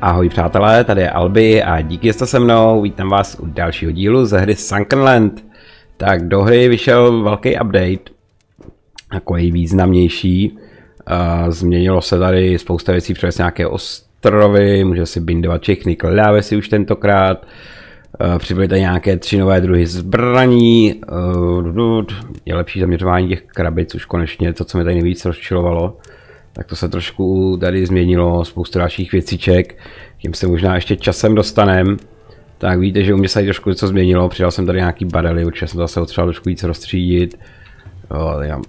Ahoj přátelé, tady je Albi a díky, že jste se mnou, vítám vás u dalšího dílu ze hry Sunkenland. Tak do hry vyšel velký update, takový významnější. Uh, změnilo se tady spousta věcí, přes nějaké ostrovy, může si bindovat všechny klávesy už tentokrát. Uh, přibyly tady nějaké tři nové druhy zbraní, uh, je lepší zaměřování těch krabic, už konečně to, co mě tady nejvíc rozčilovalo tak to se trošku tady změnilo, spoustu dalších věciček, tím se možná ještě časem dostanem. Tak víte, že u mě se tady trošku něco změnilo, přidal jsem tady nějaký barely, určitě jsem zase potřeboval trošku víc rozstřídit. Jo, tady mám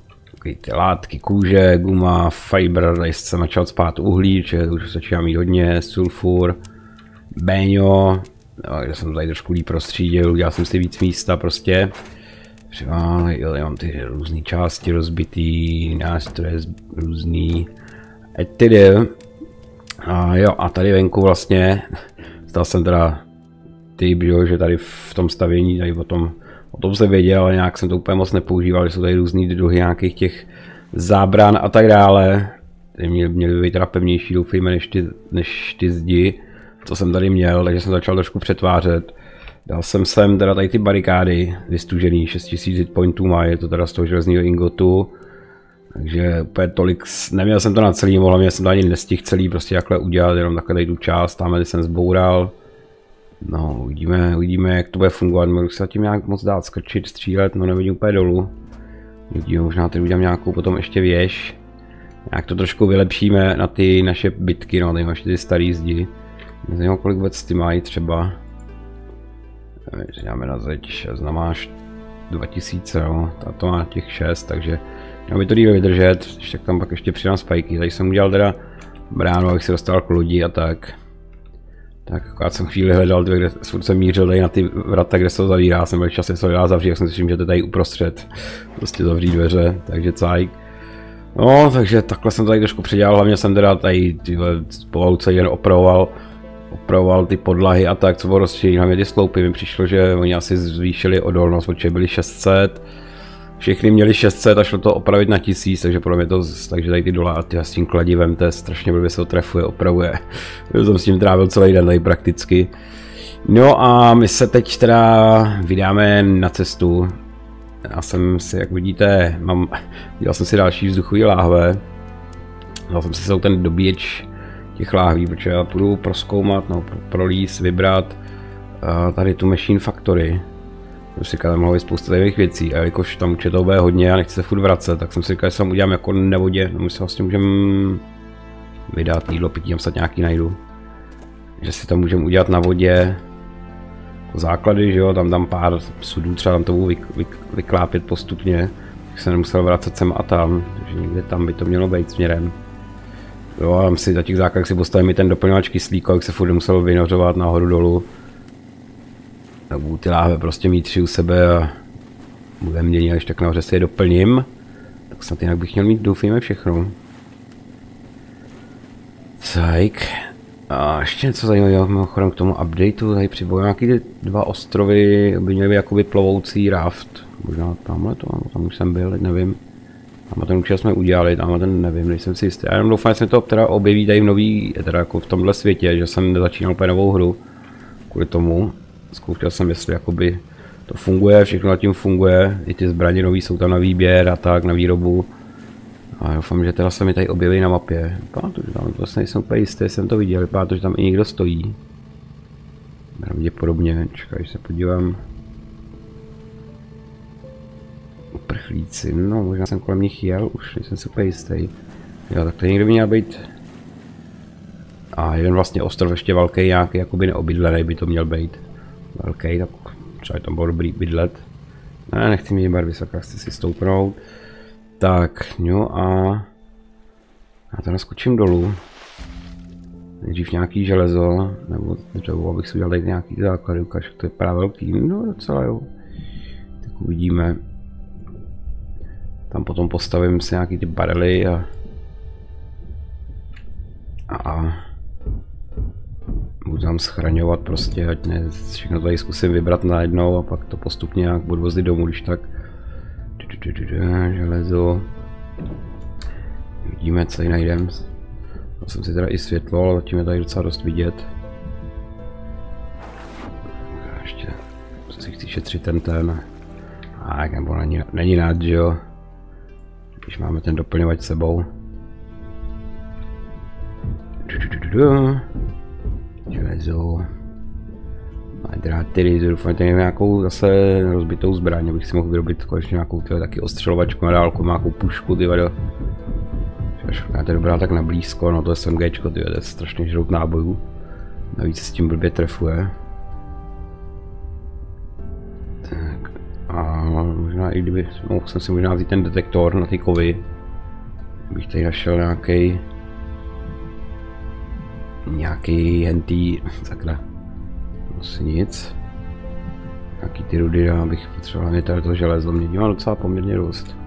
ty látky, kůže, guma, fiber, tady jsem začal spát uhlí, že už začínám mít hodně, sulfur, béňo, jo, kde jsem tady trošku líp rozstřídil, udělal jsem si víc místa prostě. Třeba jo, já mám ty různé části rozbitý, nástroje různý, etidy. A jo, a tady venku vlastně, stal jsem teda jo, že tady v tom stavění, tady o tom, o tom se věděl, ale nějak jsem to úplně moc nepoužíval, že jsou tady různý druhy nějakých těch zábran a tak dále. Měly, měly být teda pevnější, doufejme, než ty, než ty zdi, co jsem tady měl, takže jsem začal trošku přetvářet. Dal jsem sem teda tady ty barikády vystužený, 6000 hitpointů má, je to teda z toho železného ingotu. Takže úplně tolik, neměl jsem to na celý, hlavně jsem to ani nestihl celý prostě jakhle udělat, jenom takhle tu část, tam jsem zboural. No, uvidíme, uvidíme, jak to bude fungovat, můžu se tím nějak moc dát skrčit, střílet, no nevidím úplně dolů. Uvidíme, možná tady udělám nějakou potom ještě věž. Nějak to trošku vylepšíme na ty naše bitky, no, tady máš ty starý zdi. Nevím, kolik vůbec ty mají třeba. Dáme na zeď 6, no máš 2000, jo, a to má těch 6, takže měl by to díl vydržet, ještě tam pak ještě přidám spajky, tady jsem udělal teda bránu, abych se dostal k lodi a tak. Tak akorát jsem chvíli hledal, kde jsem mířil tady na ty vrata, kde se to zavírá, jsem byl čas, se to zavřít, jak jsem si že to tady uprostřed, prostě zavřít dveře, takže cajk. No, takže takhle jsem tady trošku předělal, hlavně jsem teda tady tyhle celý jen opravoval opravoval ty podlahy a tak, co bylo rozšíření, hlavně ty sloupy, mi přišlo, že oni asi zvýšili odolnost, protože byli 600, všechny měli 600 a šlo to opravit na 1000, takže podle mě to, takže tady ty doláty s tím kladivem, to je strašně blbě se otrefuje, opravuje. Já jsem s tím trávil celý den tady prakticky. No a my se teď teda vydáme na cestu. Já jsem si, jak vidíte, mám, dělal jsem si další vzduchový láhve. Dal jsem si ten dobíječ těch láhví, protože já půjdu proskoumat, no, prolíz, vybrat uh, tady tu Machine Factory. Jsem si říkal, mohlo být spousta takových věcí, a jakož tam určitě to bude hodně a nechci se furt vracet, tak jsem si říkal, že tam udělám jako nevodě, no my si vlastně můžeme vydat jídlo, pití, tam snad nějaký najdu. Že si to můžeme udělat na vodě, jako základy, že jo, tam dám pár sudů, třeba tam to budu vyk, vyk, vyklápět postupně, tak se nemusel vracet sem a tam, takže někde tam by to mělo být směrem. Jo, a si za těch základech si postavím i ten doplňovač kyslíku, jak se furt musel vynořovat nahoru dolů. Budu ty láhve prostě mít tři u sebe a budeme měnit, až tak nahoře si je doplním. Tak snad jinak bych měl mít, doufejme, všechno. Cajk. A ještě něco zajímavého mimochodem k tomu updateu, tady přibojují nějaký ty dva ostrovy, by měly jakoby plovoucí raft. Možná tamhle to, tam už jsem byl, nevím. Tam ten účel jsme udělali, tam ten nevím, nejsem si jistý. Já jenom doufám, že se to teda objeví tady v nový, teda jako v tomhle světě, že jsem nezačínal úplně novou hru. Kvůli tomu. Zkoušel jsem, jestli jakoby to funguje, všechno na tím funguje, i ty zbraně nový jsou tam na výběr a tak, na výrobu. A doufám, že teda se mi tady objeví na mapě. Vypadá to, že tam vlastně nejsem úplně jistý, jsem to viděl, vypadá to, že tam i někdo stojí. Pravděpodobně, čekaj, se podívám. Uprchlíci, no možná jsem kolem nich jel, už nejsem si úplně jistý. Jo, tak to někdo by měl být. A jeden vlastně ostrov ještě velký, nějaký jakoby neobydlený by to měl být. Velký, tak třeba tam bylo dobrý bydlet. Ne, nechci mít barvy, sakra, chci si stoupnout. Tak, jo a... Já to naskočím dolů. Nejdřív nějaký železo, nebo dřevo, abych si udělal nějaký základy, ukáž, to je právě velký, no docela jo. Tak uvidíme. Tam potom postavím si nějaký ty barely a... A... Tam schraňovat prostě, ať ne, všechno tady zkusím vybrat najednou a pak to postupně nějak budu vozit domů, když tak. Železo. Vidíme, co tady najdeme. Dal jsem si teda i světlo, ale tím je tady docela dost vidět. Ještě si chci šetřit ten ten. A nebo není, není nad, že jo. Když máme ten doplňovač sebou. Železo. A dráty, doufám, že nějakou zase rozbitou zbraň, abych si mohl vyrobit konečně nějakou tyhle, taky ostřelovačku na dálku, nějakou pušku, ty vado. Já to dobrá tak na blízko, no to SMGčko, ty to je strašně žrout nábojů. Navíc s tím blbě trefuje. Tak a možná i kdyby, mohl jsem si možná vzít ten detektor na ty kovy. Bych tady našel nějaký nějaký hentý, sakra, asi nic. Nějaký ty rudy, abych potřeboval mě tady to železo, mě má docela poměrně dost.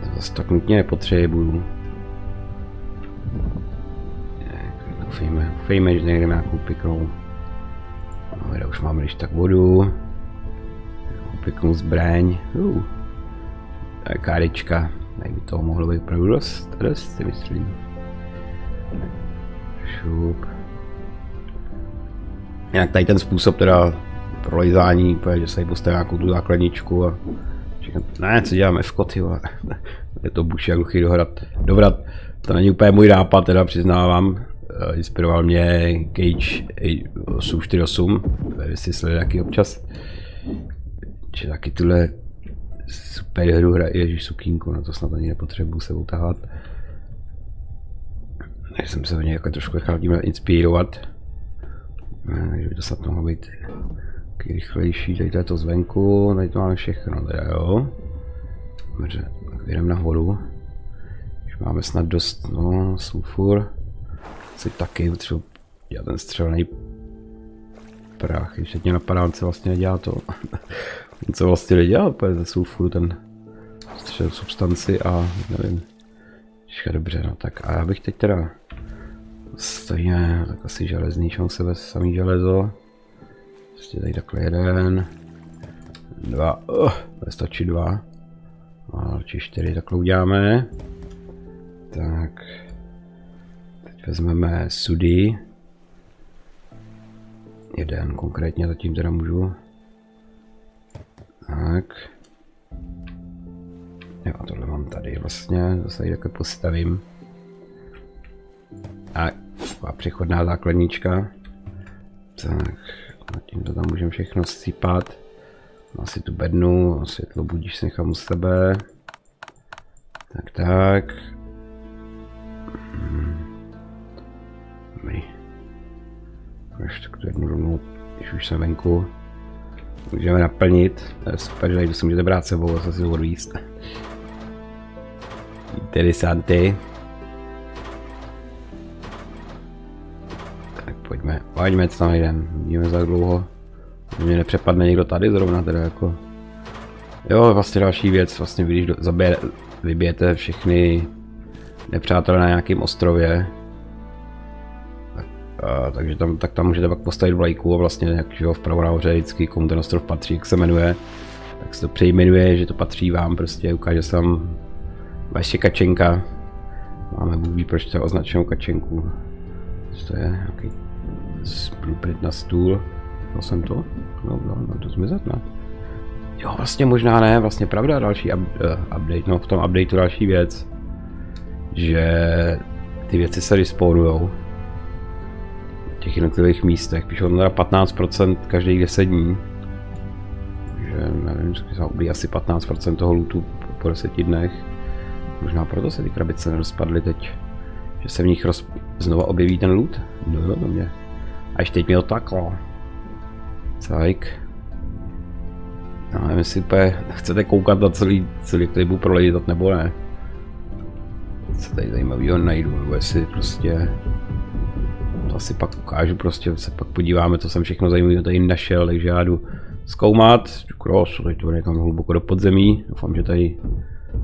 To zase tak nutně nepotřebuju. Doufejme, doufejme, že někde nějakou pěknou. No, už máme když tak vodu. Pěknou zbraň. Uh. Kárečka. Tak by toho mohlo být opravdu dost, dost si myslím. Šup. Jinak tady ten způsob teda prolejzání, že se postaví nějakou tu základničku a říkám, ne, co děláme v koty, je to buši jak hluchý dohrad. Dobrat, to není úplně můj nápad, teda přiznávám. Uh, inspiroval mě Cage 848, jestli sleduje taky občas. Či taky tuhle super hru hraje, ježiš sukínku, na to snad ani nepotřebuji se utahat. Já jsem se o něj jako trošku nechal tím inspirovat. Takže by to snad mohlo být taky rychlejší. Tady to je to zvenku, tady to máme všechno, teda jo. Dobře, jdeme nahoru. Už máme snad dost, no, sulfur. Si taky třeba dělat ten střelný prach. Ještě mě napadá, on se vlastně nedělá to. on se vlastně nedělá úplně ze sulfuru ten střel substanci a nevím. Ještě dobře, no tak a já bych teď teda Stejně, tak asi železný šance bez samý železo. Prostě tady takhle jeden. Dva, to stačí dva. A či čtyři takhle uděláme. Tak. Teď vezmeme sudy. Jeden konkrétně zatím teda můžu. Tak. Jo, tohle mám tady vlastně, zase tady takhle postavím. A taková přechodná základnička. Tak, a tím to tam můžeme všechno sypat. Asi tu bednu, světlo budíš si nechám u sebe. Tak, tak. Dobrý. Až tak to jednu rovnou, když už jsem venku. Můžeme naplnit. To super, že tady si můžete brát sebou zase si odvíst. Interesanty. pojďme, pojďme co najdem, vidíme za dlouho. Mě nepřepadne někdo tady zrovna teda jako. Jo, vlastně další věc, vlastně když do, vybijete všechny nepřátelé na nějakém ostrově, tak, a, takže tam, tak tam můžete pak postavit vlajku a vlastně jak jo, vpravo nahoře vždycky komu ten ostrov patří, jak se jmenuje, tak se to přejmenuje, že to patří vám, prostě ukáže se tam vaše kačenka. Máme bůh proč to označenou kačenku. Co to je? Jaký blueprint na stůl. Dal jsem to? No, no, no to zmizet, ne? Jo, vlastně možná ne, vlastně pravda, další up, uh, update, no v tom updateu další věc, že ty věci se respawnujou v těch jednotlivých místech, píšou tam teda 15% každých 10 dní, že nevím, se asi 15% toho lootu po 10 dnech, možná proto se ty krabice nerozpadly teď, že se v nich roz... znova objeví ten loot, no jo, do mě. Až teď mi to taklo. Cajk. No, nevím, jestli úplně chcete koukat na celý, celý klipu prolejdat nebo ne. Co tady zajímavého najdu, nebo jestli prostě to asi pak ukážu, prostě se pak podíváme, co jsem všechno zajímavého tady našel, takže já jdu zkoumat, krosu, teď to někam hluboko do podzemí, doufám, že tady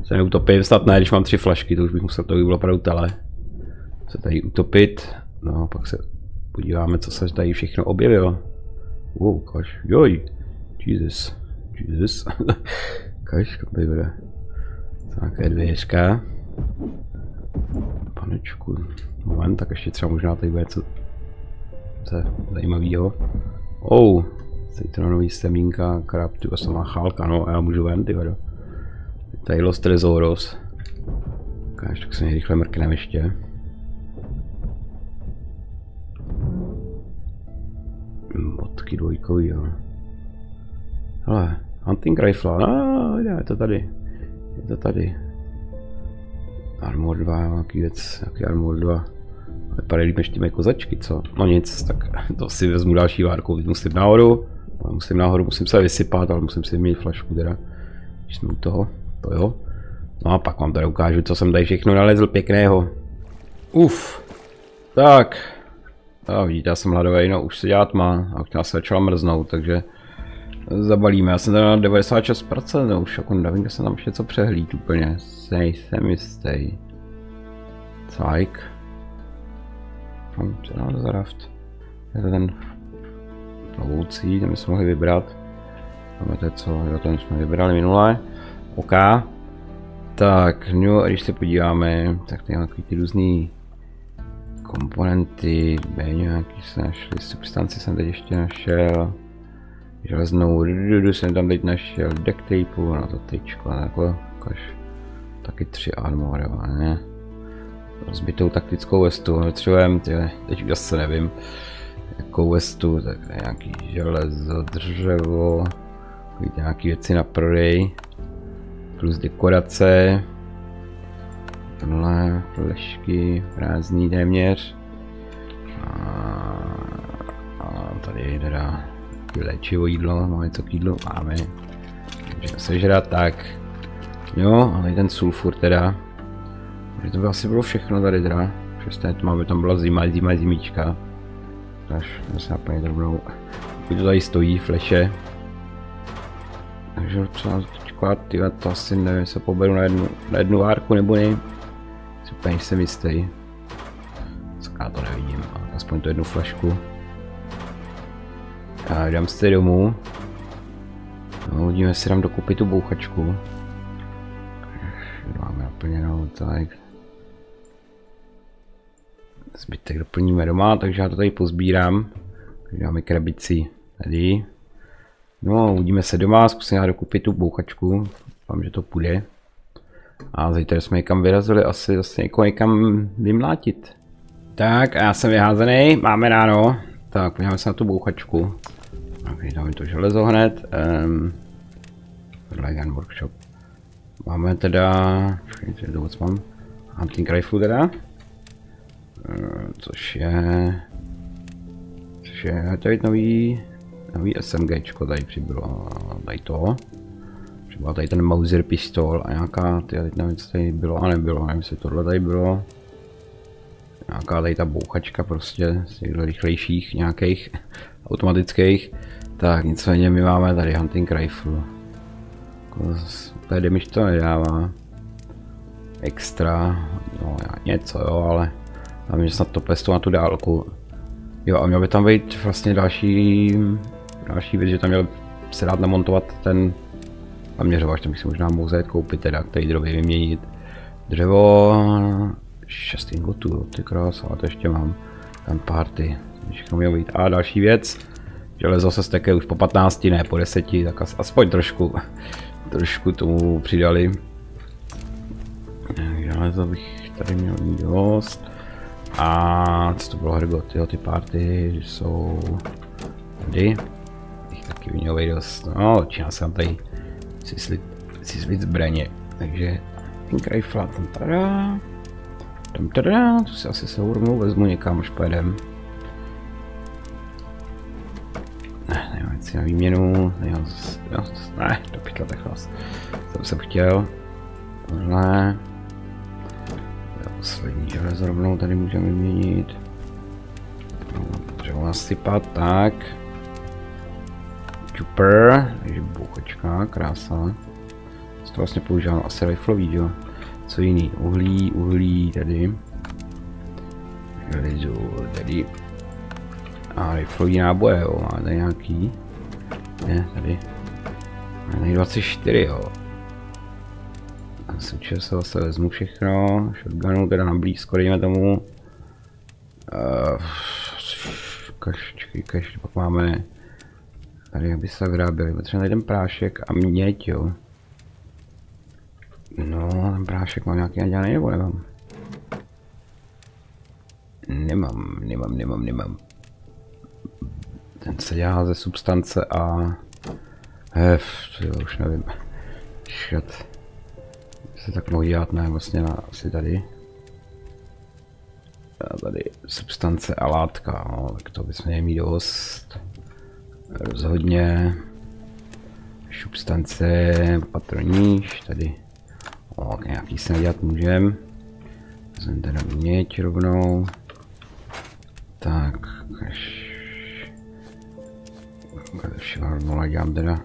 se neutopím, snad ne, když mám tři flašky, to už bych musel, to by bylo opravdu tele. Se tady utopit, no pak se podíváme, co se tady všechno objevilo. Wow, kaš, joj, Jesus, Jesus, kaš, kam tady bude. Nějaké dvěřka. trošku moment, tak ještě třeba možná tady bude něco co zajímavého. Oh, citronový semínka, krab, ty to má chálka, no a já můžu ven, ty vado. Tady Los Trezoros. Ukáž, tak se mi rychle mrkneme ještě. Bodky dvojkový, jo. Hele, hunting rifle, no, je to tady. Je to tady. Armor 2, nějaký věc, nějaký Armor 2. Vypadají líp než ty kozačky, co? No nic, tak to si vezmu další várku, musím nahoru. Musím nahoru, musím se vysypat, ale musím si mít flašku teda. Když jsme u toho, to jo. No a pak vám tady ukážu, co jsem tady všechno nalezl pěkného. Uf. Tak. A vidíte, já jsem hladový, no už se dělat má. A už se začala mrznout, takže zabalíme. Já jsem tady na 96%, no už jako nevím, že jsem tam ještě co přehlíd úplně. Nejsem jistý. Cajk. Co nám za raft? Je to ten plovoucí, ten jsme mohli vybrat. Máme to co, jo, ten jsme vybrali minule. OK. Tak, no a když se podíváme, tak tady máme ty různý komponenty, B nějaký se našli, substanci jsem teď ještě našel. Železnou rudu jsem tam teď našel, deck tape, na to tyčko, jako, ukaž, taky tři armor, ne? Rozbitou taktickou vestu, potřebujeme, teď už zase nevím, jakou vestu, tak nějaký železo, dřevo, nějaký věci na prodej, plus dekorace, tohle, flešky, prázdný téměř, a, a tady teda léčivo jídlo, máme něco k jídlu, máme, můžeme sežrat, tak, jo, ale ten sulfur teda, že to by asi bylo všechno tady teda, přesně to máme, tam byla zima, zima, zimička, až se naplně rovnou, to tady stojí, fleše, takže co na to tyhle, to asi nevím, se poberu na jednu, na jednu várku nebo ne. Super, jsem jistý. Já to nevidím, aspoň tu jednu flašku. A dám se domů. No, hodíme si tam dokupit tu bouchačku. Máme naplněnou, tak. Zbytek doplníme doma, takže já to tady pozbírám. Dáme krabici tady. No, uvidíme se doma, zkusím já dokupit tu bouchačku. Doufám, že to půjde. A zítra jsme někam vyrazili, asi zase někoho někam vymlátit. Tak, a já jsem vyházený, máme ráno. Tak, podíváme se na tu bouchačku. Tak, dáme to železo hned. Um, Workshop. Máme teda, počkejte, to mám. Hunting Rifle teda. Uh, což je... Což je tady nový Nový SMG tady přibylo, tady to. Třeba tady ten Mauser pistol a nějaká, ty, teď nevím, co tady bylo a nebylo, nevím, jestli tohle tady bylo. Nějaká tady ta bouchačka prostě z těch rychlejších nějakých automatických. Tak nicméně my máme tady hunting rifle. Jako tady damage to nedává. Extra, no něco jo, ale hlavně snad to pestu na tu dálku. Jo a měl by tam být vlastně další Další věc, že tam měl se dát namontovat ten naměřovač, tam bych si možná mohl zajet koupit teda, který drově vyměnit. Dřevo, 6 ingotů, ty krás, ale to ještě mám. Tam party, všechno mělo být. A další věc, železo se steky už po 15, ne po 10, tak aspoň trošku, trošku tomu přidali. Železo bych tady měl dost. A co to bylo Hergot, jo, ty party jsou tady taky by mělo být dost, no, začíná se tam tady si slit zbraně, takže pink rifle, tam tada, tam tada, to si asi se rovnou vezmu někam, už pojedem. Ne, nemám si na výměnu, nemám, no, ne, do pytla takhle, to jsem chtěl, tohle, poslední železo rovnou tady můžeme vyměnit, no, dřevo nasypat, tak, Super, takže bouchačka, krása. To vlastně používám asi riflový, jo. Co jiný? Uhlí, uhlí, tady. Železo, tady. A riflový náboje, jo, má tady nějaký. Ne, tady. Má tady 24, jo. Asi určitě se zase vezmu všechno. Shotgunu teda na blízko, dejme tomu. Uh, kaš, čekaj, kaš, pak máme tady, aby se vyráběli. Potřebujeme jeden prášek a měď, jo. No, ten prášek mám nějaký nadělaný nebo nemám? Nemám, nemám, nemám, nemám. Ten se dělá ze substance a... Ef, to už nevím. Šat. Se tak mohl dělat, ne, vlastně na, asi tady. A tady substance a látka, no, tak to bychom měli mít dost. Rozhodně. Substance, patroníž, tady. O, nějaký se dělat můžem. Vezmeme teda měť rovnou. Tak, až... Všechno dělám teda.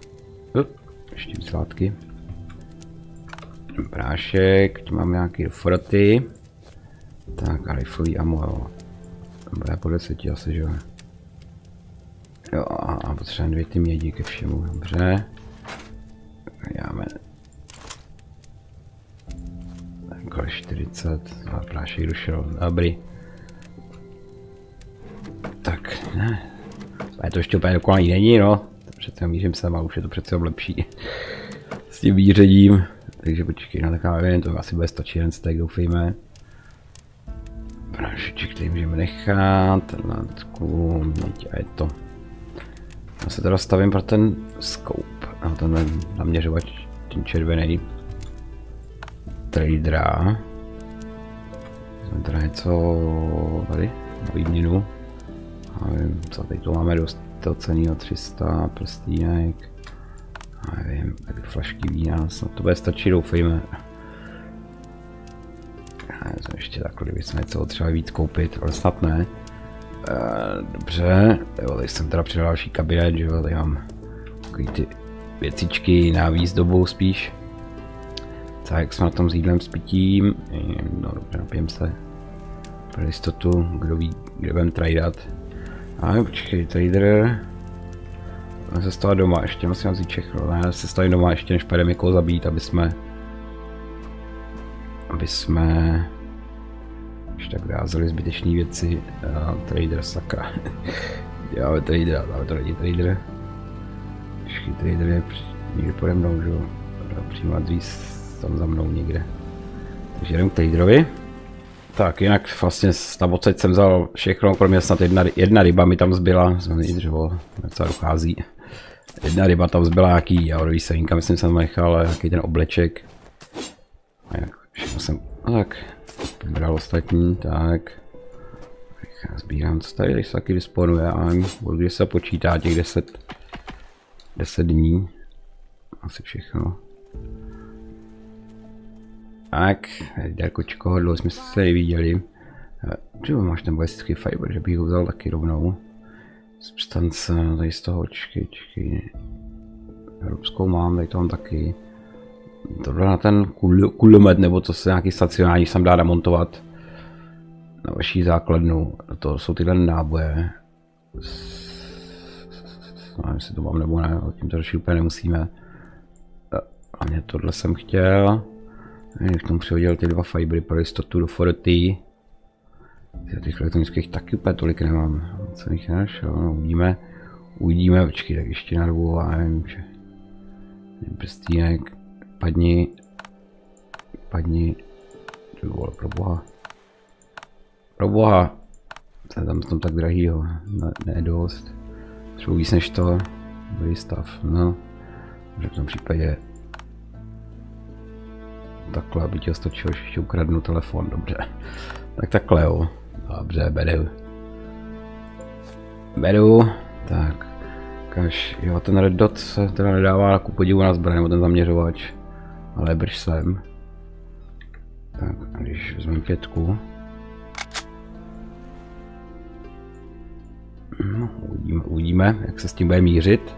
Ještě látky. Prášek, tu mám nějaký froty. Tak a riflový ammo, jo. Bude po deseti asi, že jo. Jo, a potřebujeme dvě ty mědi ke všemu, dobře. Dáme takhle 40, a prášek došel, dobrý. Tak, ne. A je to ještě úplně dokonalý není, no. Přece mířím sem a už je to přece lepší. S tím výředím. Takže počkej, no tak já nevím, to asi bude stačit jeden stack, doufejme. Prašiček, který můžeme nechat, látku, měť a je to. Já se teda stavím pro ten scope, a ten naměřovač, ten červený. Tradera. Jsme teda něco tady, na výměnu. A nevím, co teď tu máme dost to cenýho 300 prstínek. A nevím, tady flašky vína, snad to bude stačit, doufejme. Já nevím, ještě takhle, kdyby jsme něco třeba víc koupit, ale snad ne. E, dobře, jo, tady jsem teda přidal další kabinet, že jo, tady mám takový ty věcičky na výzdobu spíš. Tak jak jsme na tom s jídlem s pitím, no dobře, napijem se. Pro jistotu, kdo ví, kde budeme tradat. A počkej, trader. Se stala doma, ještě musím vzít všechno, ne? Se stali doma ještě než pojedeme někoho zabít, aby jsme... Aby jsme... Ještě tak vázali zbytečné věci. Uh, trader, sakra. Děláme trader, dáme to lidi trader. Počkej, trader je někde pode mnou, že jo? Přímo tam za mnou někde. Takže jdem k traderovi. Tak jinak vlastně na odsaď jsem vzal všechno, kromě snad jedna, jedna ryba mi tam zbyla, jsem dřevo, docela dochází. Jedna ryba tam zbyla nějaký javorový senka, myslím jsem nechal, nějaký ten obleček. A jak všechno jsem, no tak, vybral ostatní, tak. Já sbírám, co tady, když se taky disponuje, a budu když se počítá těch 10, 10 dní. Asi všechno. Tak, Darkočko, dlouho jsme se neviděli. Třeba máš ten balistický fiber, že bych ho vzal taky rovnou. Substance, tady z toho, čekej, čekej. Evropskou mám, tady to mám taky. Tohle na ten kul kulomet, nebo to se nějaký stacionární sem dá remontovat. Na vaší základnu. To jsou tyhle náboje. Nevím, jestli to mám nebo ne, tím to úplně nemusíme. A mě tohle jsem chtěl. K tomu přihodil ty dva fibry pro jistotu do Forty. Těch elektronických taky úplně tolik nemám. Co jich nenašel, no, uvidíme. Uvidíme, počkej, tak ještě na dobu, a nevím, že... Prstínek, padni. Padni. Ty vole, pro boha. Pro boha. To je tam tom tak drahýho, ne, ne dost. Třeba víc než to. Dobrý stav, no. v tom případě Takhle, aby ti stačilo, že ještě ukradnu telefon, dobře. Tak takhle jo. Dobře, beru. Beru. Tak. Kaž, jo, ten red dot se teda nedává ku podivu na zbraň, nebo ten zaměřovač. Ale brž sem. Tak, když vezmeme pětku. No, uvidíme, uvidíme, jak se s tím bude mířit.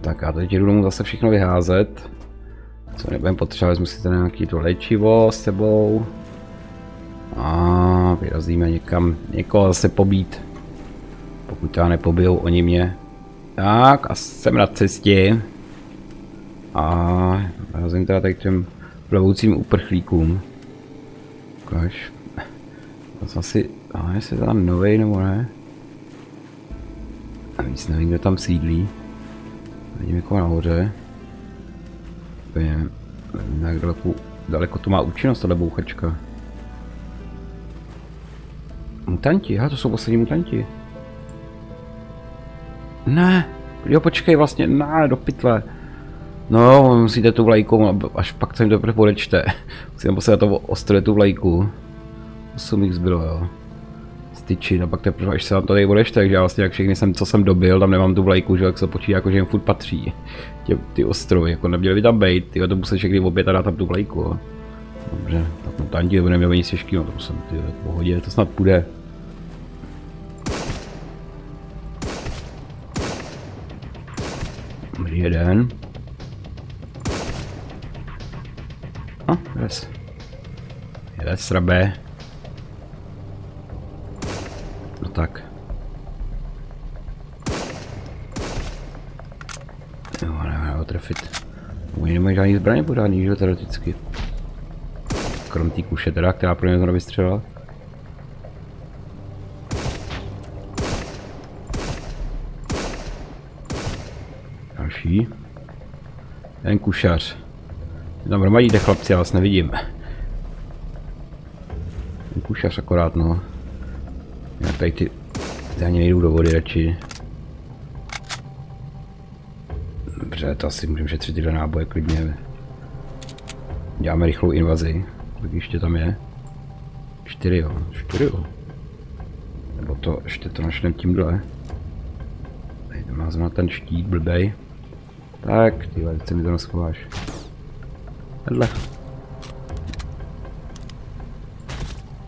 Tak a teď jdu domů zase všechno vyházet. Co nebudeme potřebovat, vezmu si tady nějaký to léčivo s sebou. A vyrazíme někam, někoho zase pobít. Pokud to nepobijou oni mě. Tak a jsem na cestě. A vyrazím teda tady těm plavoucím uprchlíkům. Ukáž. To jsem asi, a jestli je tam novej nebo ne. A víc nevím, kdo tam sídlí. Vidím jako nahoře. Úplně, nevím, jak daleko, daleko to má účinnost, tato bouchačka. Mutanti, aha, to jsou poslední mutanti. Ne, jo počkej vlastně, ne, do pytle. No, musíte tu vlajku, až pak se jim to podečte. Musím poslat to ostré tu vlajku. 8 jich zbylo, jo. Styčit a pak teprve, až se vám to tady odečte, takže já vlastně jak všechny jsem, co jsem dobil, tam nemám tu vlajku, že jak se počítá, jako že jim furt patří. Tě, ty ostrovy, jako neměli by tam být, ty to musíš všechny obět a dát tam tu vlajku, jo. Dobře, tak no tanti, to nemělo nic těžkého, to jsem, ty, v pohodě, to snad půjde. Dobrý jeden. A, yes. Jede srabe. No tak. Jo, nevím ho trefit. Oni nemají žádný zbraně pořádný, že teoreticky. Krom té kuše teda, která pro mě to vystřelila. Další. Ten kušař. Tam hromadíte chlapci, já vás nevidím. Kušař akorát no. Já tady ty... Já ani nejdu do vody radši. Dobře, to asi můžeme šetřit tyhle náboje klidně. Děláme rychlou invazi. Kolik ještě tam je? Čtyři jo, čtyři jo. Nebo to, ještě to našlem tímhle. Tady to má zrovna ten štít blbej. Tak, tyhle, se mi to naschováš. Vedle.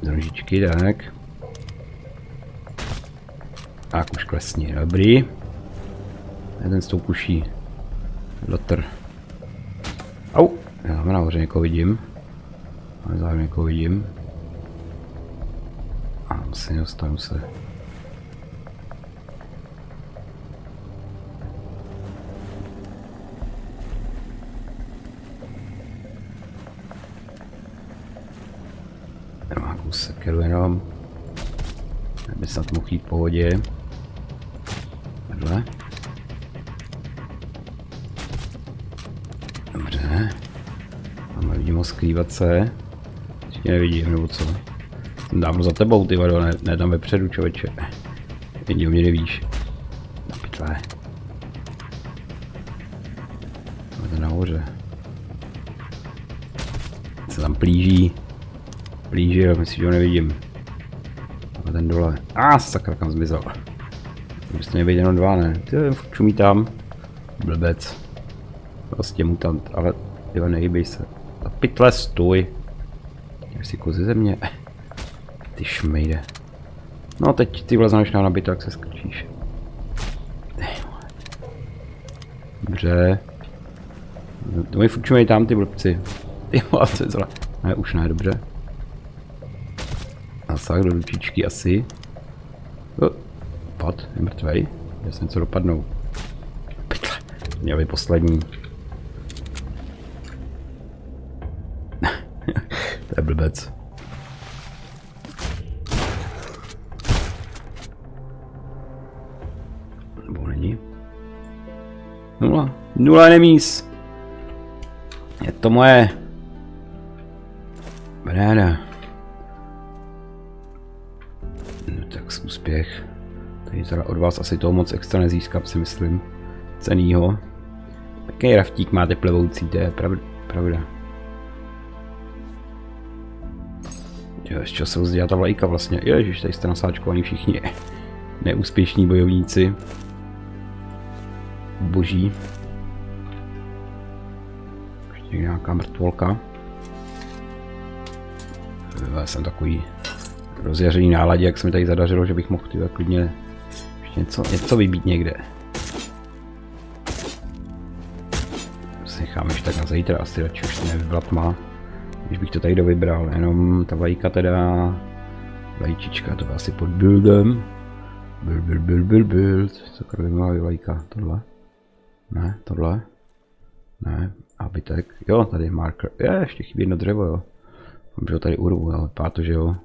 Nožičky, tak. A už klesni, dobrý. Jeden s tou kuší. Lotr. Au! Já tam nahoře někoho vidím. Ale zároveň někoho vidím. A se nedostanu se. Nemá sekeru jenom. Aby snad mohl jít pohodě. Takhle. Dobře. Tam nevidím ho skrývat se. Ještě nevidím, nebo co? Jsem dávno za tebou, ty vado, ne, ne tam vepředu, člověče. O mě nevíš. Na pytle. Máme nahoře. Se tam plíží. Plíží, myslím, že ho nevidím. A ten dole. A ah, sakra, kam zmizel. Prostě nevěděl jenom dva, ne? Ty čumí tam. Blbec. Prostě mutant, ale ty nejbej se. A pytle stůj. Jak si kozy země. Ty šmejde. No teď ty vlezneš na nabito, jak se skrčíš. Dobře. To mi furt tam ty blbci. Ty vole, co je zle. Ne, už ne, dobře. Zasah do ručičky asi. Oh, pad, je mrtvej. Já jsem něco dopadnou. Pytle, měl by poslední. to je blbec. Nebo není? Nula. Nula enemies. Je to moje. Brána. Úspěch. Tady teda od vás asi toho moc extra nezískám, si myslím. Cenýho. Jaký raftík máte plevoucí, to je pravda. pravda. Jo, z čeho se uzdá ta vlajka vlastně? Ježiš, tady jste nasáčkovaní všichni neúspěšní bojovníci. Boží. Ještě nějaká mrtvolka. Já jsem takový rozjařený náladě, jak se mi tady zadařilo, že bych mohl tyhle klidně ještě něco, něco vybít někde. Si necháme ještě tak na zítra, asi radši už nevybrala tma. Když bych to tady dovybral, jenom ta vlajka teda, vlajčička, to asi pod buildem. Build, build, build, build, build. Co by měla vlajka? Tohle? Ne, tohle? Ne, Habitek. Jo, tady je marker. Je, ještě chybí jedno dřevo, jo. Že tady urvu, jo. Vypadá to, že jo.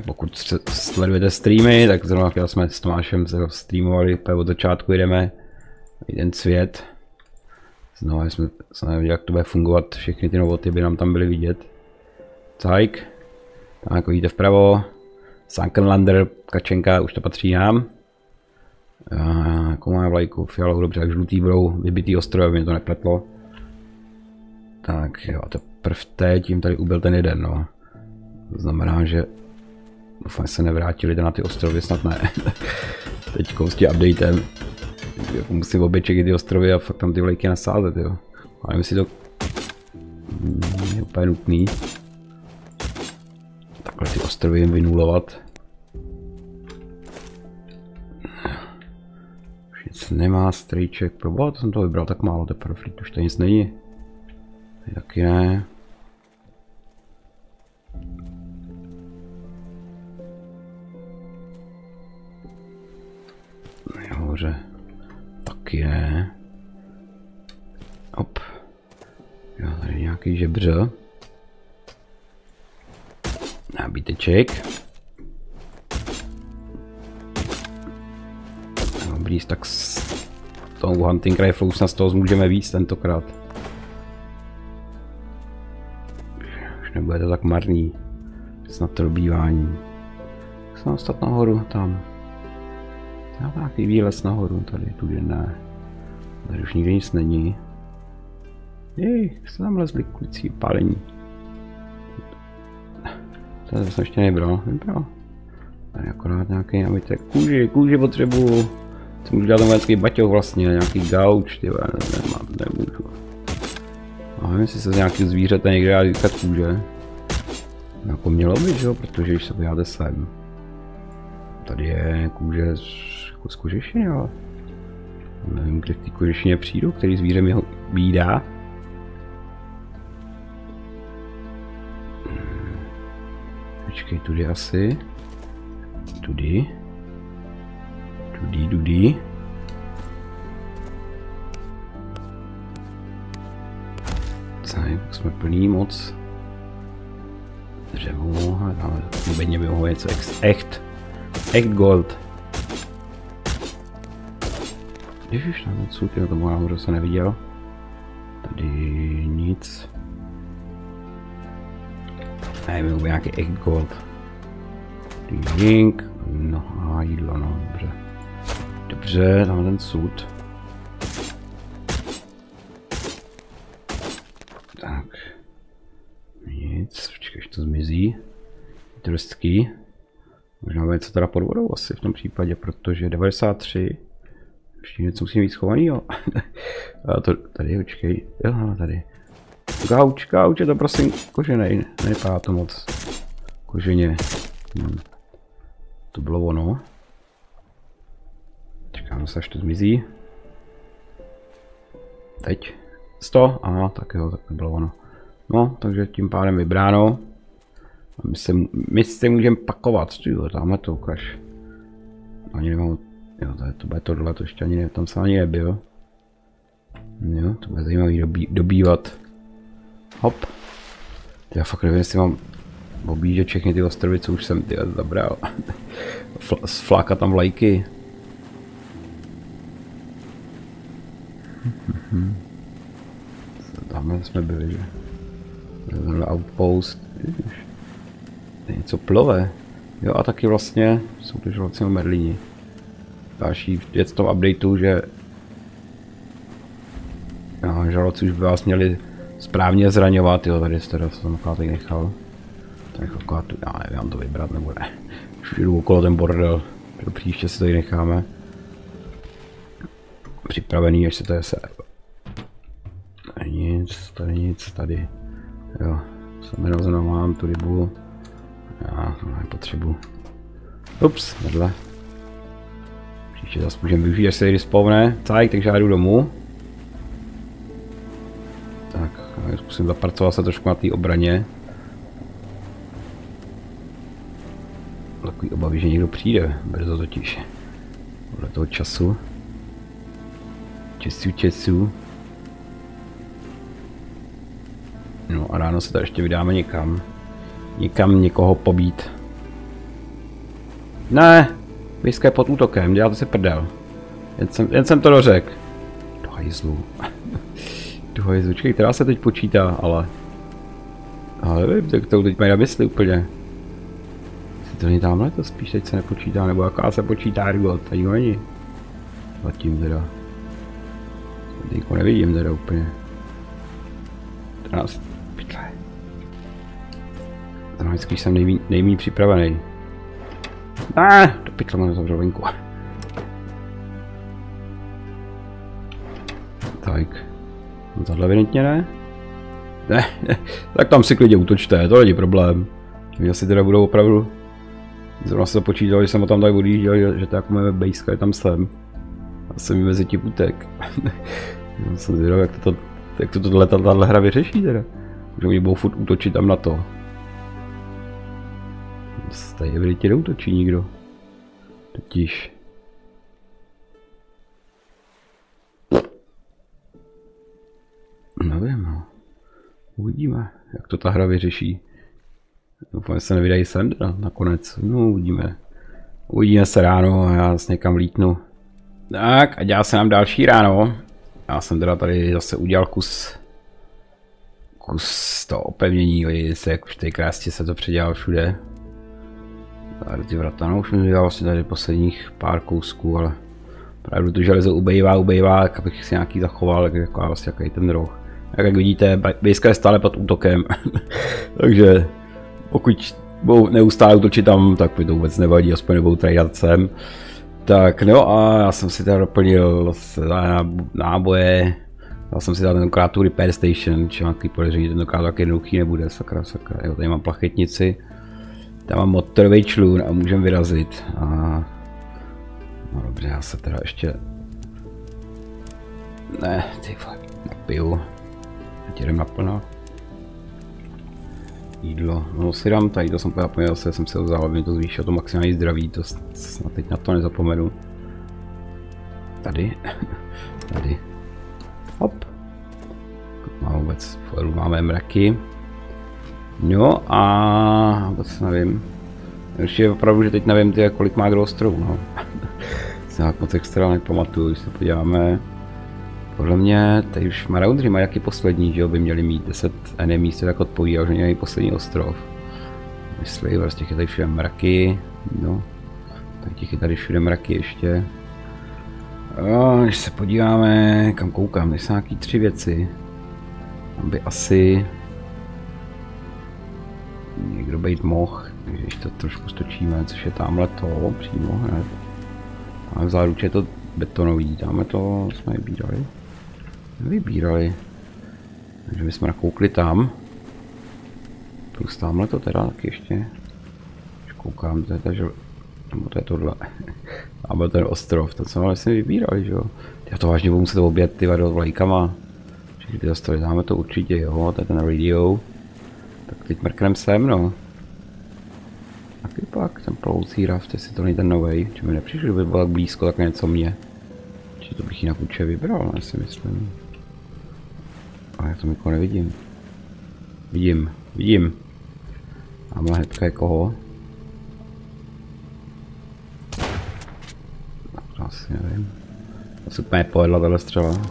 Jak pokud sledujete streamy, tak zrovna chvíli jsme s Tomášem streamovali, od začátku jdeme jeden svět. Znovu jsme se nevěděli, jak to bude fungovat, všechny ty novoty by nám tam byly vidět. Tak, tam jako vidíte vpravo, Sunkenlander, kačenka, už to patří nám. Jako má vlajku, fialovou, dobře, tak žlutý budou vybitý ostroje, aby mě to nepletlo. Tak jo, a teprve teď jim tady ubil ten jeden, no. To znamená, že doufám, se nevrátili na ty ostrovy, snad ne. teď s tím updatem. Jako musím oběček ty ostrovy a fakt tam ty vlajky nasázet, jo. A nevím, jestli to je úplně nutný. Takhle ty ostrovy jim vynulovat. Už nic nemá, strýček, proboha, to jsem to vybral tak málo teprve, už to nic není. Taky ne. Nahoře. Taky ne. Hop. Jo, tady nějaký žebře. Nábíteček. Dobrý, tak s tou hunting rifle už z toho můžeme víc tentokrát. Už nebude to tak marný. Snad to dobývání. Jsem dostat nahoru, tam. Já nějaký výlez nahoru, tady, tudy ne. Tady už nikde nic není. Jej, se tam lezli kluci pálení. To jsem ještě nebral, nebral. Tady akorát nějaký nabitek. Kůži, kůži potřebuju. Co můžu dělat vojenský baťoch vlastně, nějaký gauč, ty ne, nemám, nemůžu. A nevím, jestli se z nějakých zvířete někde dá získat kůže. Jako mělo by, že jo, protože když se podíváte sem. Tady je kůže z, z kožešiny, ale nevím, kde ty kožešině přijdu, který zvíře mi ho bídá. Počkej, tudy asi. Tudy. Tudy, tudy. Tak, jsme plný moc. Dřevo, ale bedně by mohlo něco echt. Echt gold. Ježiš, tam něco, ty to možná se neviděl. Tady nic. Nevím, nebo nějaký echt gold. Link. No a jídlo, no, dobře. Dobře, tam ten sud. Tak. Nic, počkej, to zmizí. Trstky. Možná bude něco teda pod vodou asi v tom případě, protože 93. Ještě něco musím být schovaný, jo. a to, tady, počkej, jo, tady. Gauč, gauč, je to prosím koženej, nevypadá to moc koženě. Hmm. To bylo ono. Čekám se, až to zmizí. Teď. 100, aha, tak jo, tak to bylo ono. No, takže tím pádem vybráno. My se, my se můžeme pakovat, jo, tamhle to ukaž. Ani nemám, jo, to, to bude tohle, to ještě ani ne, tam se ani nebyl. Jo, to bude zajímavý dobí, dobývat. Hop. Já fakt nevím, jestli mám objíždět všechny ty ostrovy, co už jsem ty zabral. Fláka tam vlajky. Tamhle jsme byli, že? Tenhle outpost. Něco plove. Jo a taky vlastně jsou to žraloci merlíni. Další věc tom updateu, že no, žraloci už by vás měli správně zraňovat, jo, tady jste to jsem akorát nechal. Tak akorát tu, já nevím, to vybrat nebo ne. Už jdu okolo ten bordel, do příště si tady necháme. Připravený, až se to je se. Nic, tady nic, tady. Jo, samozřejmě mám tu rybu. Já to nepotřebuji. Ups, vedle. Příště zase můžeme využít, až se tady spawne. Tak, takže já jdu domů. Zkusím zapracovat se trošku na té obraně. Takový obavy, že někdo přijde, brzo totiž. Podle toho času. Česu, česu. No a ráno se tady ještě vydáme někam. Někam někoho pobít. Ne! Bejska je pod útokem, děláte si prdel. Jen jsem, jen jsem to dořek. Do hajzlu. Do hajzlu, čekaj, která se teď počítá, ale... Ale nevím, tak to teď mají na mysli úplně. Si to není tamhle to spíš teď se nepočítá, nebo jaká se počítá ergot, tady ho není. Zatím teda. Teďko nevidím teda úplně. 14. Pytle. Ten vždycky jsem nejmí, nejmí připravený. A, do pytle mám zavřel venku. Tak. No tohle evidentně ne. Ne, tak tam si klidně útočte, to není problém. Oni asi teda budou opravdu... Zrovna se počítal, že jsem ho tam tak odjížděl, že, že to jako máme bejska je tam sem. A jsem mi mezi tím utek. Já jsem zvědavý, jak to, jak to tohle tahle hra vyřeší teda. Že oni budou furt útočit tam na to. Tady evidentně neútočí nikdo. Totiž. Nevím, no. Uvidíme, jak to ta hra vyřeší. Doufám, že se nevydají sem teda nakonec. No, uvidíme. Uvidíme se ráno a já se někam vlítnu. Tak, a dělá se nám další ráno. Já jsem teda tady zase udělal kus kus to opevnění, se jak už tady krásně se to předělal všude. Tady ty vrata, no už mi dělal vlastně tady posledních pár kousků, ale právě to železo ubejvá, ubejvá, tak abych si nějaký zachoval, jak jako vlastně jaký ten roh. Jak, jak vidíte, bejska je stále pod útokem, takže pokud budou neustále útočit tam, tak mi to vůbec nevadí, aspoň nebudou tradat sem. Tak no a já jsem si teda doplnil náboje, dal jsem si dát tentokrát tu repair station, či mám takový podezření, tentokrát tak jednoduchý nebude, sakra, sakra, jo, tady mám plachetnici, tam mám motorový člun a můžeme vyrazit a no dobře, já se teda ještě ne, ty vole, napiju, teď jdem naplno jídlo. No si dám tady, to jsem zapomněl, se jsem se ho vzal, aby to zvýšilo to maximální zdraví, to snad teď na to nezapomenu. Tady. tady. Hop. Máme vůbec, máme mraky. No a vůbec nevím. Ještě opravdu, že teď nevím, ty, kolik má kdo ostrovů, no. Se nějak moc extra nepamatuju, když se podíváme. Podle mě tady už Maraudři mají jaký poslední, že jo, by měli mít 10 enemí, se tak odpovídal, že měli poslední ostrov. Myslím, vlastně je tady všude mraky, no. Tak těch je tady všude mraky ještě. A když se podíváme, kam koukám, jsou nějaký tři věci. Tam by asi někdo být mohl, když to trošku stočíme, což je tamhle to přímo hned. A v je to betonový, tamhle to jsme vybírali. Vybírali. Takže my jsme nakoukli tam. Plus tamhle to teda taky ještě. Už koukám, to je takže... Nebo to je tohle. Tam byl ten ostrov, to jsme vlastně vybírali, že jo. Já to vážně budu muset obět ty do vlajkama. Všechny ty ostrovy, dáme to určitě, jo, to je ten radio. Tak teď mrknem sem, no. Taky pak, ten ploucí raft, jestli to není ten novej, že mi nepřišlo, že by bylo tak blízko, tak něco mě. Či to bych jinak určitě vybral, já si myslím. A já to nikoho nevidím. Vidím, vidím. Máme hnedka je koho. Asi nevím. To se úplně povedla tahle střela.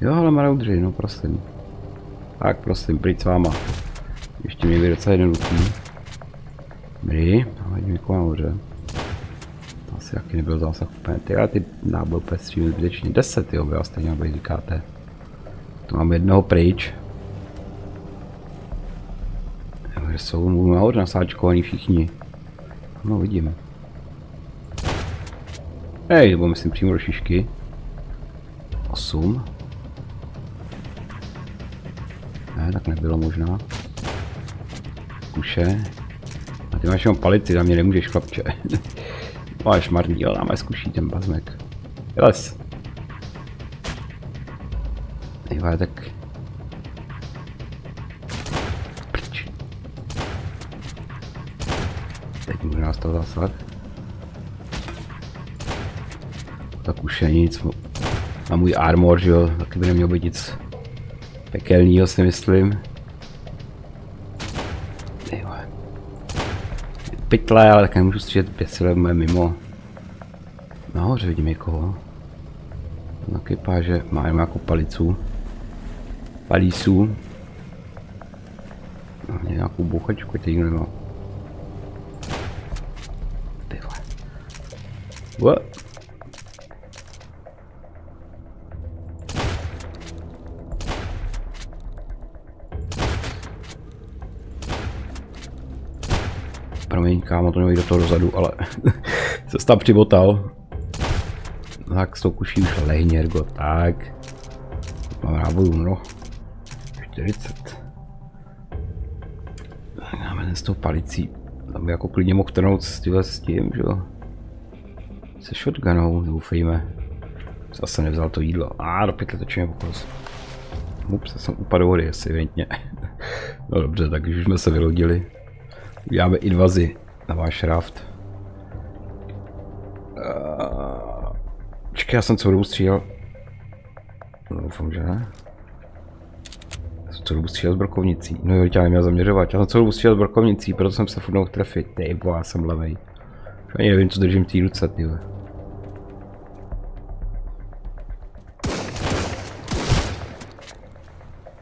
Jo, ale maraudři, no prosím. Tak prosím, pryč s váma. Ještě mě by docela jednoduchý. Dobrý, hodím někoho nahoře. Asi jaký nebyl zásah úplně. Ty, ale ty náboj úplně střílím zbytečně. 10 jo, vy vás stejně říkáte. To mám jednoho pryč. Takže jsou nahoře nasáčkovaní všichni. No vidím. Hej, nebo myslím přímo do šišky. 8. Ne, tak nebylo možná. Kuše. A ty máš jenom palici, na mě nemůžeš chlapče. Máš marný, ale dáme zkuší ten bazmek. Les. Nejvá, tak... Pryč. Teď může nás to zasad. tak už je nic. A můj armor, že jo, taky by neměl být nic pekelného si myslím. Pytle, ale tak nemůžu střílet pěsile mimo. Nahoře vidím někoho. Na že má jenom nějakou palicu. Palísů. No, nějakou bouchačku, teď nemá. What? Nejde do toho dozadu, ale se tam přibotal. Tak s tou kuší už lehně, ergo, tak. Mám nábojů, no. 40. Máme ten s tou palicí. Tam by jako klidně mohl trnout s, s tím, že jo. Se shotgunou, doufejme. Zase nevzal to jídlo. A ah, do pytle točíme pokus. Ups, jsem upadl vody, asi no dobře, tak už jsme se vylodili. Uděláme invazi na váš raft. Čekaj, já jsem celou dobu střílel. No, doufám, že ne. Já jsem celou dobu střílel s brokovnicí. No jo, já neměl zaměřovat. Já jsem celou dobu střílel s brokovnicí, proto jsem se furt mohl trefit. Ty já jsem levej. Ani nevím, co držím v té ruce, ty.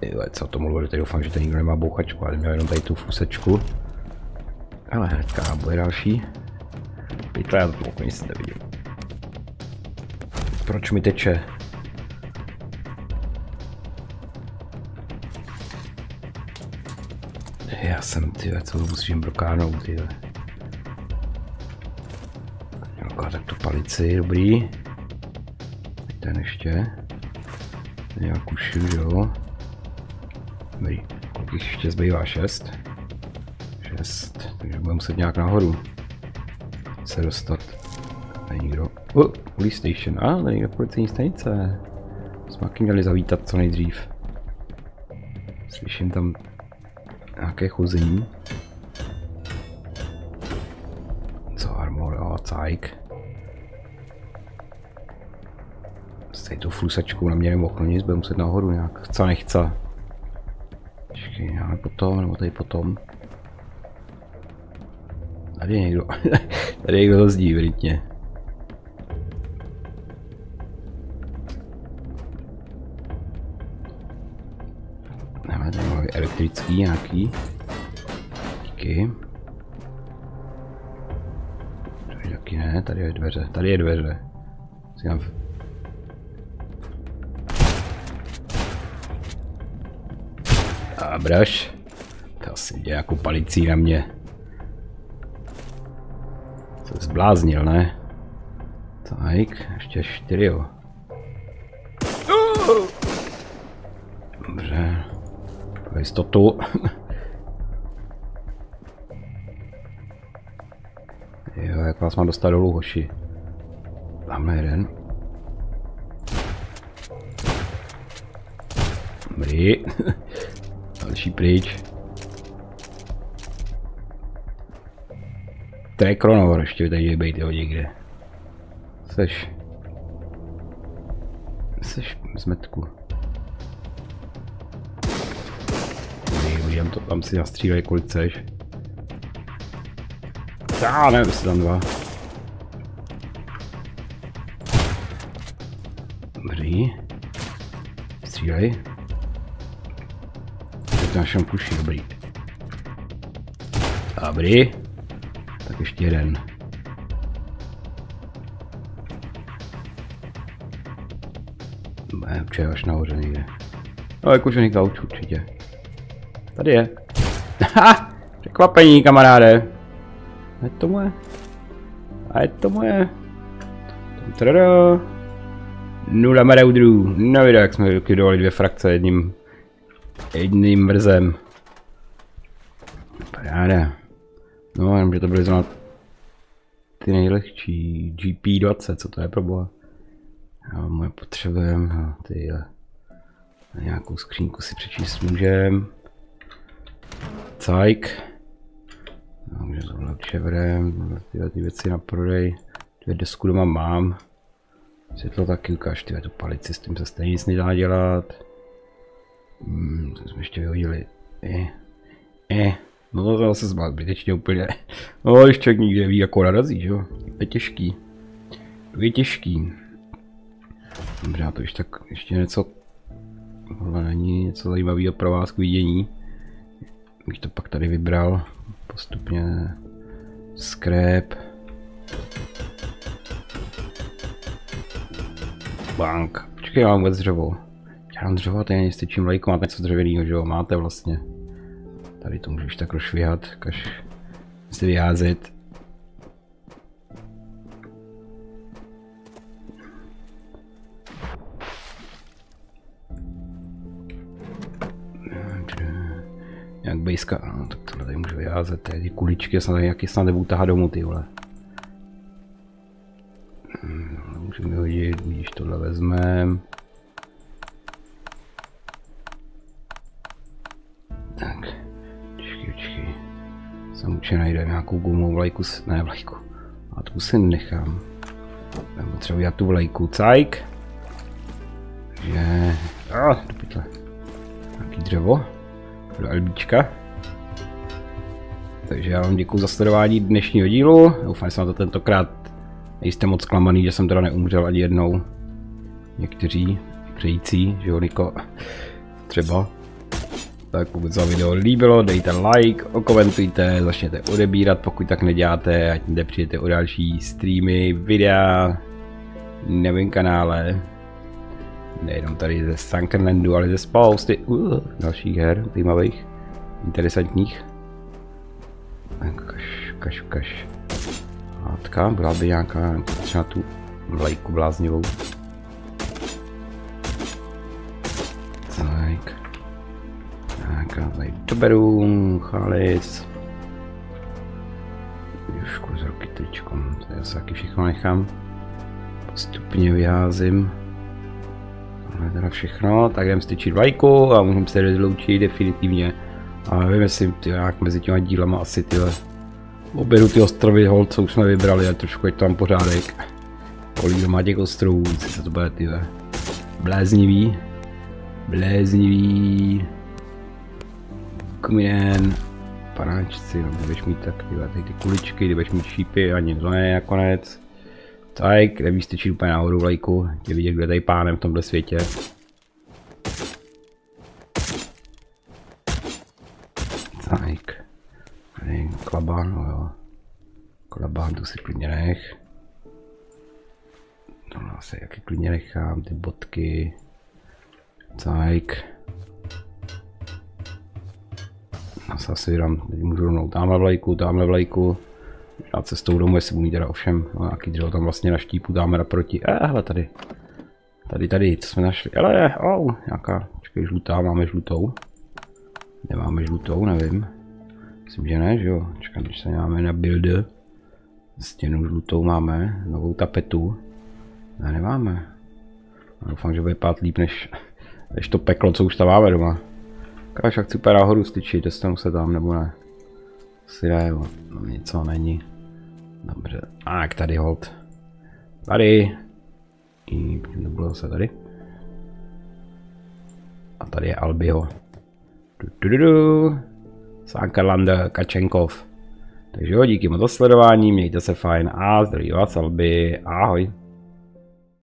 Jo, co to mluvil, teď doufám, že tady nikdo nemá bouchačku, ale měl jenom tady tu fusečku. Ale hnedka bude další. Pytle, já to nic nevidím. Proč mi teče? Já jsem, ty co musím brokánout, ty Jo, tak tu palici, dobrý. Ten ještě. Nějak už, jo. Dobrý, kolik ještě zbývá? Šest. 6, takže budeme muset nějak nahoru se dostat. Není nikdo. Uh, police station, a ah, není policejní stanice. Jsme taky měli zavítat co nejdřív. Slyším tam nějaké chození. Co armor, a cajk. S tu flusačkou na mě nemohl nic, budeme muset nahoru nějak, co nechce. Počkej, já potom, nebo tady potom. Tady je někdo. Tady je někdo hozdí, vritně. Máme tady elektrický nějaký. Díky. Tady taky ne, tady je dveře, tady je dveře. A braš. To asi dělá jako palicí na mě. Se zbláznil, ne? Tak, ještě čtyři, jo. Dobře. Pro jistotu. jo, jak vás mám dostat dolů, hoši. Tamhle jeden. Dobrý. Další pryč. To je kronovor, ještě tady je být jo někde. Seš. Seš zmetku. Nejvíc, to tam si nastřílej kolik chceš. Já nevím, jestli tam dva. Dobrý. Střílej. Teď našem puší, dobrý. Dobrý ještě jeden. Ne, určitě až nahoře někde. No, jakože gauč určitě. Tady je. Ha! Překvapení, kamaráde. A je to moje. A je to moje. Tada. Nula maraudrů. No video, jak jsme vykydovali dvě frakce jedním jedním mrzem. Paráda. No, jenom, že to byly zrovna ty nejlehčí. GP20, co to je pro boha? Jo, moje potřebujeme, no, ty nějakou skřínku si přečíst můžem. Cajk. No, může tohle čevrem, tyhle ty věci na prodej. Dvě desku doma mám. Světlo taky ukáž, ty tu palici, s tím se stejně nic nedá dělat. Hmm, to jsme ještě vyhodili. Eh, eh, no to zase zbát zbytečně úplně. No, ještě nikde ví, jako narazí, že jo. To je těžký. To je těžký. Dobře, to ještě tak, ještě něco, tohle není něco zajímavého pro vás k vidění. Bych to pak tady vybral postupně. Scrap. Bank. Počkej, já mám vůbec dřevo. Já mám dřevo, tady není čím lejko, máte něco dřevěného, že jo? Máte vlastně. Tady to můžeš tak rozšvihat, kaž si vyházet. Jak bejska, no, tak tohle tady můžu vyházet, ty kuličky, snad nějaký snad nebudu tahat domů, ty vole. Hmm, můžeme hodit, když tohle vezmeme. Určitě najde nějakou gumovou vlajku, ne vlajku. A tu si nechám. Nebo třeba já tu vlajku, cajk. Že, a, do pytle. Nějaký dřevo do LBčka. Takže já vám děkuji za sledování dnešního dílu. Doufám, že jsem to tentokrát nejste moc klamaný, že jsem teda neumřel ani jednou. Někteří přející, že jo, Niko, třeba. Tak pokud se vám video líbilo, dejte like, okomentujte, začněte odebírat, pokud tak neděláte, ať nepřijete o další streamy, videa, nevím kanále nejenom tady ze Sunkenlandu, ale ze spousty uh, dalších her, zajímavých, interesantních. Ukaž, ukaž, ukaž. Látka, byla by nějaká, třeba tu vlajku bláznivou. Tady doberu, chalis. Trošku z roky tričkom, to já se taky všechno nechám. Postupně vyházím. Tohle teda všechno, tak jdem styčit vlajku a můžeme se rozloučit definitivně. A nevím, jestli ty, jak mezi těma dílama asi tyhle obědu ty ostrovy hol, co už jsme vybrali, a trošku je tam pořádek. Kolik má těch ostrovů, co se to bude tyhle. Bléznivý. Bléznivý. Kmín. Panáčci, no budeš mít tak tady ty kuličky, ty budeš mít šípy, ani to ne nakonec. Tak, kde víš tyčit úplně nahoru vlajku, je vidět, kde tady pánem v tomhle světě. Tak. Klabán, no jo. Klabán tu si klidně nech. Tohle asi jaký klidně nechám, ty bodky. Tak. Já se asi dám, můžu rovnou tamhle vlajku, tamhle vlajku. A cestou domů, jestli budu mít teda ovšem no, nějaký dřevo tam vlastně na štípu dáme naproti. Eh, hele tady. Tady, tady, co jsme našli. Ale, oh, nějaká, počkej, žlutá, máme žlutou. Nemáme žlutou, nevím. Myslím, že ne, že jo. Čekám, když se máme na build. Stěnu žlutou máme, novou tapetu. Ne, nemáme. A doufám, že bude pát líp než, než to peklo, co už tam máme doma. Káš, jak chci úplně nahoru styčit, dostanu se tam, nebo ne. Asi ne, no, něco není. Dobře, a jak tady hold. Tady. I nebylo se tady. A tady je Albiho. Du, Sankarlanda Kačenkov. Takže jo, díky moc za sledování, mějte se fajn a zdraví vás Albi, ahoj.